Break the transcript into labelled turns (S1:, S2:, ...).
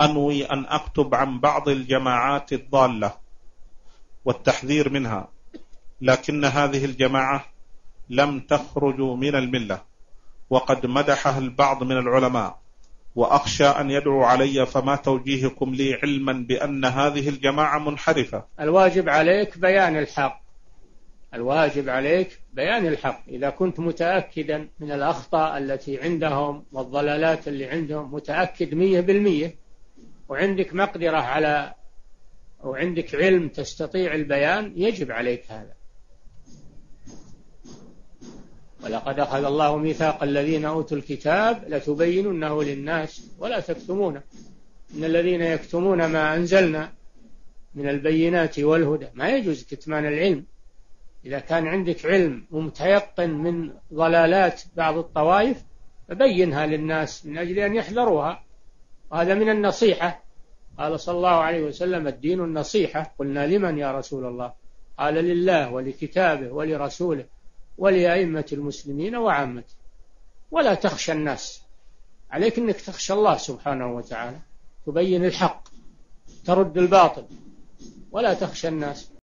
S1: أنوي أن أكتب عن بعض الجماعات الضالة والتحذير منها لكن هذه الجماعة لم تخرج من الملة وقد مدحها البعض من العلماء وأخشى أن يدعو علي فما توجيهكم لي علما بأن هذه الجماعة منحرفة.
S2: الواجب عليك بيان الحق. الواجب عليك بيان الحق. إذا كنت متأكدا من الأخطاء التي عندهم والضلالات اللي عندهم متأكد مية بالمية وعندك مقدرة على وعندك علم تستطيع البيان يجب عليك هذا. ولقد أخذ الله ميثاق الذين أوتوا الكتاب لتبيننه للناس ولا تكتمونه. إن الذين يكتمون ما أنزلنا من البينات والهدى ما يجوز كتمان العلم. إذا كان عندك علم ومتيقن من ضلالات بعض الطوائف فبينها للناس من أجل أن يحذروها. وهذا من النصيحة. قال صلى الله عليه وسلم الدين النصيحة. قلنا لمن يا رسول الله؟ قال لله ولكتابه ولرسوله ولأئمة المسلمين وعامته. ولا تخشى الناس. عليك أنك تخشى الله سبحانه وتعالى. تبين الحق. ترد الباطل. ولا تخشى الناس.